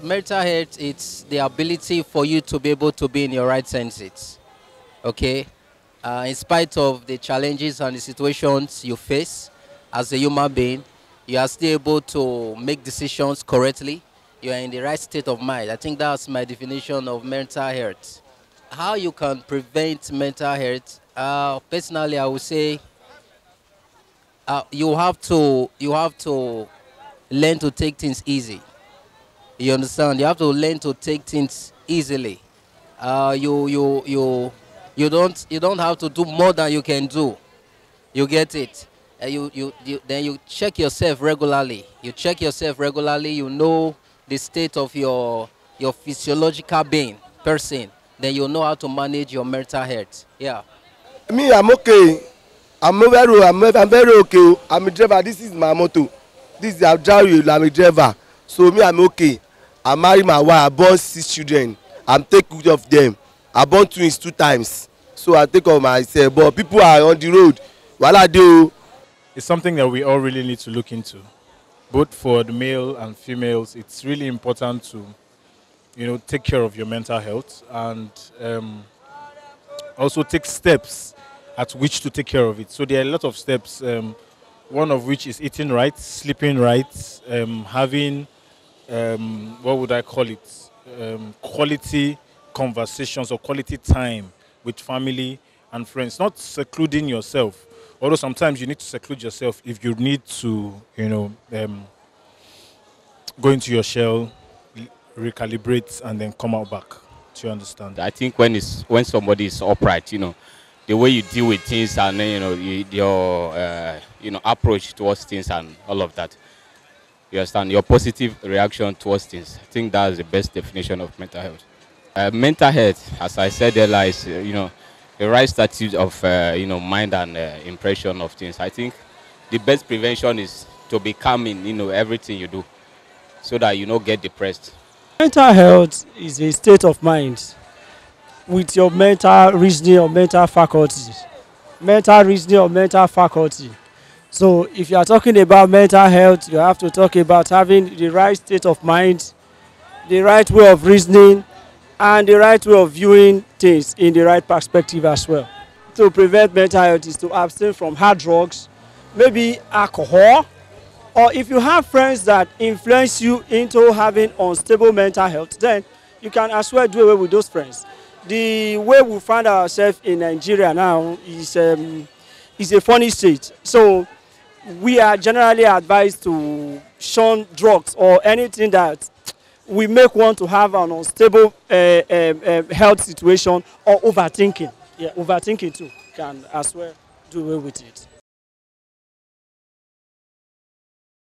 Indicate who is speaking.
Speaker 1: Mental health it's the ability for you to be able to be in your right senses. Okay? Uh, in spite of the challenges and the situations you face as a human being, you are still able to make decisions correctly. You are in the right state of mind. I think that's my definition of mental health. How you can prevent mental health? Uh, personally, I would say uh, you have to you have to learn to take things easy. You understand? You have to learn to take things easily. Uh, you you you you don't you don't have to do more than you can do. You get it? Uh, you, you you then you check yourself regularly. You check yourself regularly. You know the state of your your physiological being person. Then you know how to manage your mental health. Yeah.
Speaker 2: Me, I'm okay. I'm very, I'm, I'm very okay. I'm a driver. This is my motto. This is Abjaru. I'm a driver. So me, I'm okay. I marry my wife. I born six children. I'm take good of them. I born twins two times. So I take care of myself. But people are on the road. Wahala dey o.
Speaker 3: It's something that we all really need to look into, both for the male and females. It's really important to, you know, take care of your mental health and um, also take steps at which to take care of it. So there are a lot of steps. Um, one of which is eating right, sleeping right, um, having um, what would I call it? Um, quality conversations or quality time with family and friends, not secluding yourself. Although sometimes you need to seclude yourself if you need to, you know, um, go into your shell, recalibrate, and then come out back. Do you understand?
Speaker 4: I think when it's when somebody is upright, you know, the way you deal with things and you know you, your uh, you know approach towards things and all of that. You understand your positive reaction towards things. I think that's the best definition of mental health. Uh, mental health, as I said earlier, is uh, you know the right attitude of uh, you know mind and uh, impression of things. I think the best prevention is to be calm in you know everything you do, so that you don't get depressed.
Speaker 5: Mental health is a state of mind with your mental reasoning or mental faculties. Mental reasoning or mental faculty. So if you are talking about mental health, you have to talk about having the right state of mind, the right way of reasoning, and the right way of viewing things in the right perspective as well. To prevent mental health is to abstain from hard drugs, maybe alcohol, or if you have friends that influence you into having unstable mental health, then you can as well do away with those friends. The way we find ourselves in Nigeria now is um, is a funny state. So we are generally advised to shun drugs or anything that we make one to have an unstable uh, um, um, health situation or overthinking. Yeah, overthinking too can as well do away with it.